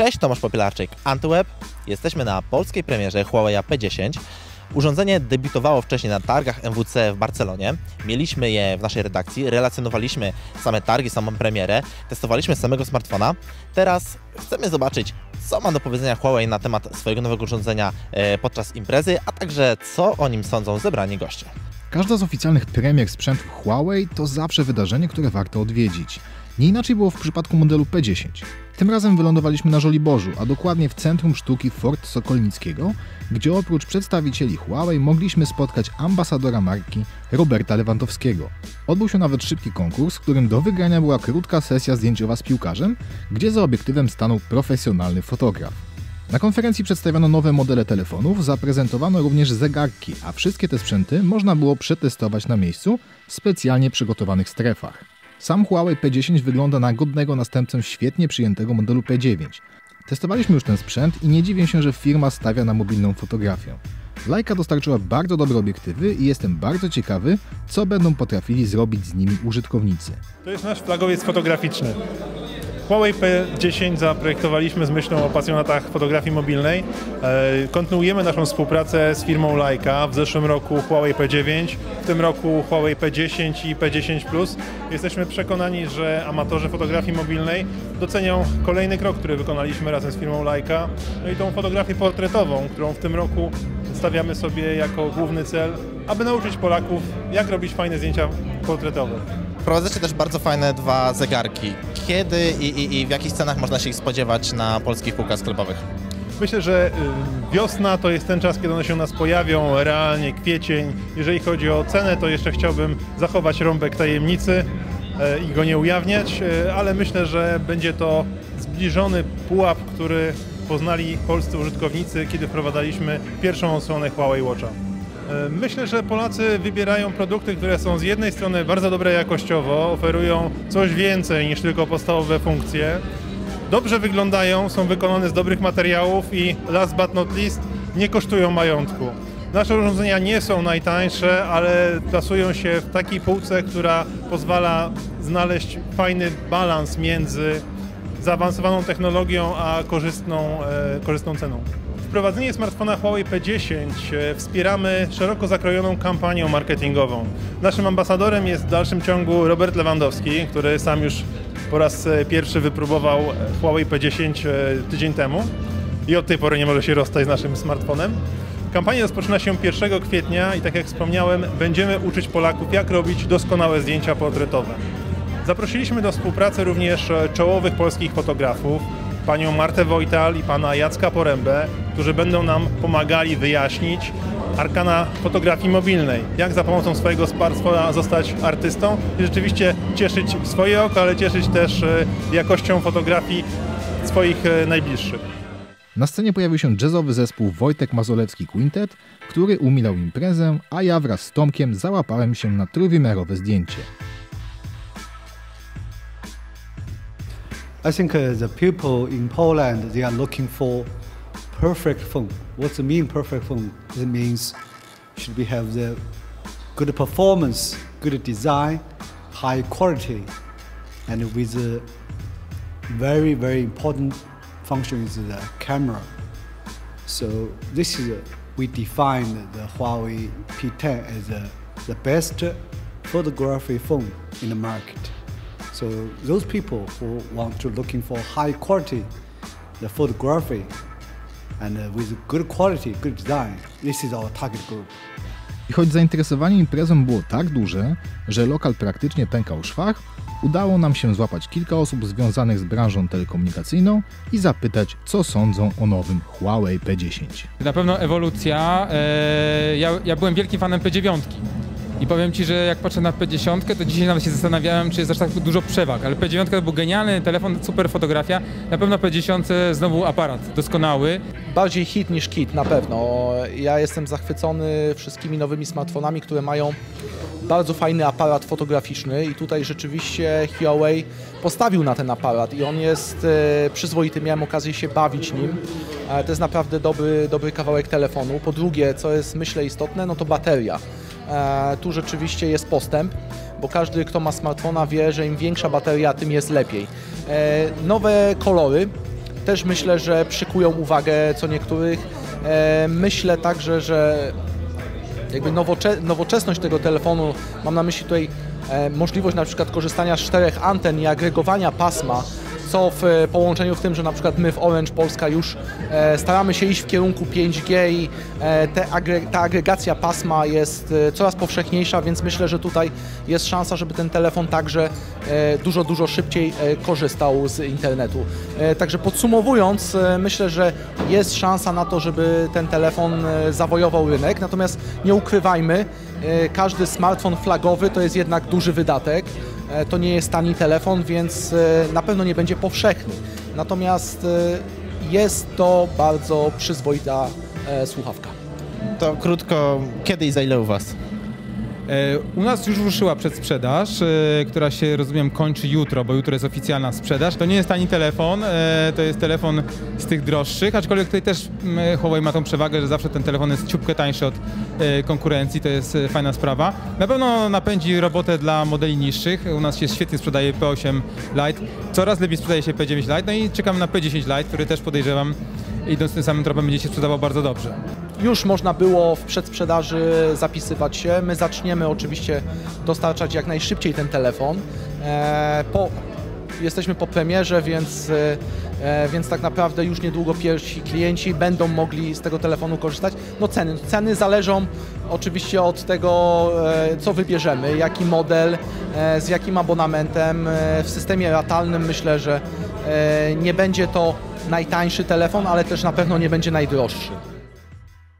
Cześć, Tomasz Popielarczyk, Antyweb. Jesteśmy na polskiej premierze Huawei P10. Urządzenie debiutowało wcześniej na targach MWC w Barcelonie. Mieliśmy je w naszej redakcji, relacjonowaliśmy same targi, samą premierę, testowaliśmy samego smartfona. Teraz chcemy zobaczyć, co ma do powiedzenia Huawei na temat swojego nowego urządzenia e, podczas imprezy, a także co o nim sądzą zebrani goście. Każda z oficjalnych premier sprzętu Huawei to zawsze wydarzenie, które warto odwiedzić. Nie inaczej było w przypadku modelu P10. Tym razem wylądowaliśmy na Żoliborzu, a dokładnie w Centrum Sztuki Fort Sokolnickiego, gdzie oprócz przedstawicieli Huawei mogliśmy spotkać ambasadora marki Roberta Lewandowskiego. Odbył się nawet szybki konkurs, w którym do wygrania była krótka sesja zdjęciowa z piłkarzem, gdzie za obiektywem stanął profesjonalny fotograf. Na konferencji przedstawiono nowe modele telefonów, zaprezentowano również zegarki, a wszystkie te sprzęty można było przetestować na miejscu w specjalnie przygotowanych strefach. Sam Huawei P10 wygląda na godnego następcę świetnie przyjętego modelu P9. Testowaliśmy już ten sprzęt i nie dziwię się, że firma stawia na mobilną fotografię. Leica dostarczyła bardzo dobre obiektywy i jestem bardzo ciekawy, co będą potrafili zrobić z nimi użytkownicy. To jest nasz flagowiec fotograficzny. Huawei P10 zaprojektowaliśmy z myślą o pasjonatach fotografii mobilnej. E, kontynuujemy naszą współpracę z firmą Leica. W zeszłym roku Huawei P9, w tym roku Huawei P10 i P10 Plus. Jesteśmy przekonani, że amatorzy fotografii mobilnej docenią kolejny krok, który wykonaliśmy razem z firmą Leica. No i tą fotografię portretową, którą w tym roku stawiamy sobie jako główny cel, aby nauczyć Polaków, jak robić fajne zdjęcia portretowe. Prowadzacie też bardzo fajne dwa zegarki. Kiedy i, i, i w jakich cenach można się ich spodziewać na polskich półkach sklepowych? Myślę, że y, wiosna to jest ten czas, kiedy one się u nas pojawią, realnie kwiecień. Jeżeli chodzi o cenę, to jeszcze chciałbym zachować rąbek tajemnicy e, i go nie ujawniać, e, ale myślę, że będzie to zbliżony pułap, który poznali polscy użytkownicy, kiedy wprowadzaliśmy pierwszą odsłonę Huawei Watcha. E, myślę, że Polacy wybierają produkty, które są z jednej strony bardzo dobre jakościowo, oferują coś więcej niż tylko podstawowe funkcje, dobrze wyglądają, są wykonane z dobrych materiałów i last but not least nie kosztują majątku. Nasze urządzenia nie są najtańsze, ale plasują się w takiej półce, która pozwala znaleźć fajny balans między zaawansowaną technologią a korzystną, e, korzystną ceną wprowadzenie smartfona Huawei P10 e, wspieramy szeroko zakrojoną kampanią marketingową. Naszym ambasadorem jest w dalszym ciągu Robert Lewandowski, który sam już po raz e, pierwszy wypróbował e, Huawei P10 tydzień temu i od tej pory nie może się rozstać z naszym smartfonem. Kampania rozpoczyna się 1 kwietnia i tak jak wspomniałem, będziemy uczyć Polaków, jak robić doskonałe zdjęcia portretowe. Zaprosiliśmy do współpracy również czołowych polskich fotografów, panią Martę Wojtal i pana Jacka Porębę, którzy będą nam pomagali wyjaśnić arkana fotografii mobilnej. Jak za pomocą swojego smartfona zostać artystą i rzeczywiście cieszyć swoje oko, ale cieszyć też e, jakością fotografii swoich e, najbliższych. Na scenie pojawił się jazzowy zespół Wojtek Mazolewski Quintet, który umilał imprezę, a ja wraz z Tomkiem załapałem się na trójwymiarowe zdjęcie. I think uh, the people in Poland they are looking for perfect phone. What's the mean perfect phone? It means should we have the good performance, good design, high quality, and with a very very important function is the camera. So this is a, we define the Huawei P10 as a, the best photography phone in the market. So those people who want to looking for high quality, the photography, and uh, with good quality, good design, this is our target group. I choć zainteresowanie imprezą było tak duże, że lokal praktycznie pękał szwach, udało nam się złapać kilka osób związanych z branżą telekomunikacyjną i zapytać, co sądzą o nowym Huawei P10. Na pewno ewolucja. E, ja, ja byłem wielkim fanem P9. I powiem Ci, że jak patrzę na P10, to dzisiaj nawet się zastanawiałem, czy jest aż tak dużo przewag, ale P9 to był genialny telefon, super fotografia. Na pewno P10 znowu aparat doskonały. Bardziej hit niż kit, na pewno. Ja jestem zachwycony wszystkimi nowymi smartfonami, które mają bardzo fajny aparat fotograficzny i tutaj rzeczywiście Huawei postawił na ten aparat i on jest e, przyzwoity, miałem okazję się bawić nim. E, to jest naprawdę dobry, dobry kawałek telefonu. Po drugie, co jest myślę istotne, no to bateria. E, tu rzeczywiście jest postęp, bo każdy, kto ma smartfona wie, że im większa bateria, tym jest lepiej. E, nowe kolory, też myślę, że przykują uwagę co niektórych. E, Myślę także, że jakby nowocze, nowoczesność tego telefonu, mam na myśli tutaj możliwość na przykład korzystania z czterech anten i agregowania pasma, co w e, połączeniu w tym, że na przykład my w Orange Polska już e, staramy się iść w kierunku 5G i e, ta agregacja pasma jest coraz powszechniejsza, więc myślę, że tutaj jest szansa, żeby ten telefon także dużo, dużo szybciej korzystał z internetu. Także podsumowując, myślę, że jest szansa na to, żeby ten telefon zawojował rynek, natomiast nie ukrywajmy, każdy smartfon flagowy to jest jednak duży wydatek. E, To nie jest tani telefon, więc e, na pewno nie będzie powszechny. Natomiast e, jest to bardzo przyzwoita słuchawka. To krótko, kiedy i za ile u Was? E, U nas już ruszyła przedsprzedaż, e, która się, rozumiem, kończy jutro, bo jutro jest oficjalna sprzedaż. To nie jest tani telefon, e, to jest telefon z tych droższych, aczkolwiek tutaj też Huawei ma tą przewagę, że zawsze ten telefon jest ciupkę tańszy od konkurencji, to jest fajna sprawa. Na pewno napędzi robotę dla modeli niższych. U nas się świetnie sprzedaje P8 Lite, coraz lepiej sprzedaje się P9 Lite, no i czekam na P10 Lite, który też podejrzewam, idąc tym samym tropem, będzie się sprzedawał bardzo dobrze. Już można było w przedsprzedaży zapisywać się. My zaczniemy oczywiście dostarczać jak najszybciej ten telefon. E, po, jesteśmy po premierze, więc, e, więc tak naprawdę już niedługo pierwsi klienci będą mogli z tego telefonu korzystać. No ceny, ceny zależą oczywiście od tego, e, co wybierzemy, jaki model, e, z jakim abonamentem. E, W systemie ratalnym myślę, że e, nie będzie to najtańszy telefon, ale też na pewno nie będzie najdroższy.